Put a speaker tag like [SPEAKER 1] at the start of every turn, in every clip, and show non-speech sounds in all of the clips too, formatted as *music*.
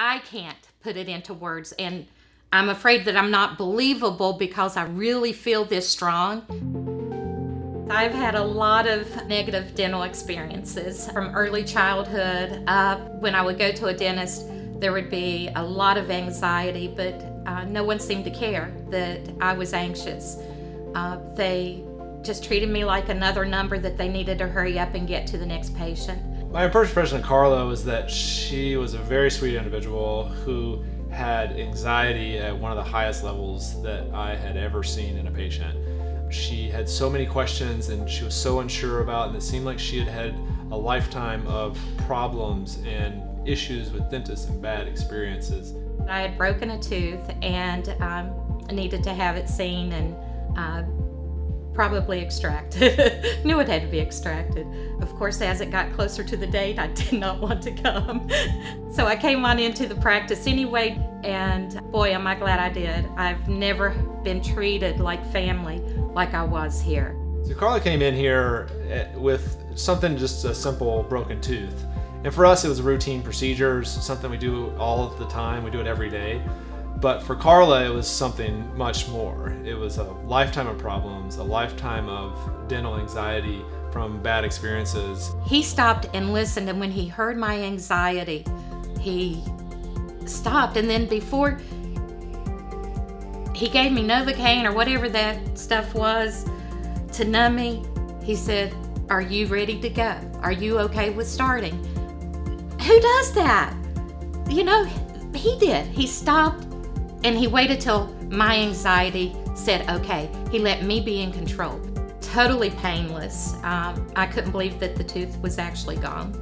[SPEAKER 1] I can't put it into words. And I'm afraid that I'm not believable because I really feel this strong. I've had a lot of negative dental experiences from early childhood up. When I would go to a dentist, there would be a lot of anxiety, but uh, no one seemed to care that I was anxious. Uh, they just treated me like another number that they needed to hurry up and get to the next patient.
[SPEAKER 2] My first impression of Carla was that she was a very sweet individual who had anxiety at one of the highest levels that I had ever seen in a patient. She had so many questions and she was so unsure about, and it seemed like she had had a lifetime of problems and issues with dentists and bad experiences.
[SPEAKER 1] I had broken a tooth and um, needed to have it seen and uh, probably extracted. *laughs* Knew it had to be extracted. Of course, as it got closer to the date, I *laughs* did not want to come. *laughs* so I came on into the practice anyway, and boy, am I glad I did. I've never been treated like family like I was here.
[SPEAKER 2] So Carla came in here eh, with something just a simple broken tooth. And for us, it was routine procedures, something we do all of the time. We do it every day. But for Carla, it was something much more. It was a lifetime of problems, a lifetime of dental anxiety from bad experiences.
[SPEAKER 1] He stopped and listened, and when he heard my anxiety, he stopped. And then before he gave me Novocaine or whatever that stuff was to numb me, he said, Are you ready to go? Are you okay with starting? Who does that? You know, he did. He stopped and he waited till my anxiety said, okay. He let me be in control. Totally painless. Um, I couldn't believe that the tooth was actually gone.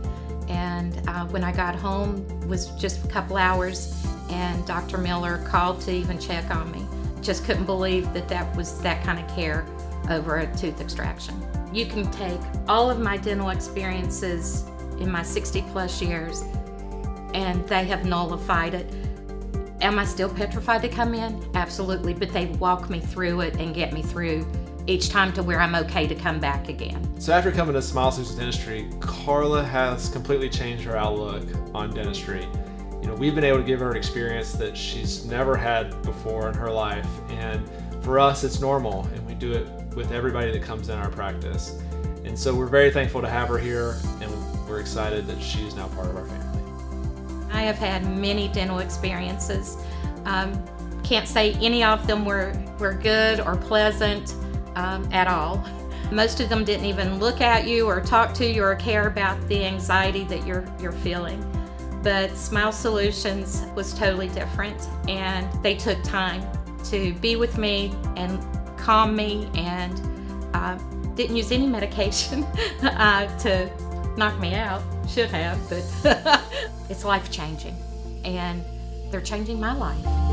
[SPEAKER 1] And uh, when I got home, was just a couple hours, and Dr. Miller called to even check on me. Just couldn't believe that that was that kind of care over a tooth extraction. You can take all of my dental experiences in my 60 plus years, and they have nullified it. Am I still petrified to come in? Absolutely, but they walk me through it and get me through each time to where I'm okay to come back again.
[SPEAKER 2] So after coming to Smile Solutions Dentistry, Carla has completely changed her outlook on dentistry. You know, we've been able to give her an experience that she's never had before in her life, and for us, it's normal, and we do it with everybody that comes in our practice. And so we're very thankful to have her here, and we're excited that she's now part of our family.
[SPEAKER 1] Have had many dental experiences. Um, can't say any of them were, were good or pleasant um, at all. Most of them didn't even look at you or talk to you or care about the anxiety that you're, you're feeling. But Smile Solutions was totally different and they took time to be with me and calm me and uh, didn't use any medication *laughs* uh, to knock me out. Should have, but *laughs* it's life changing. And they're changing my life.